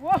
Wow.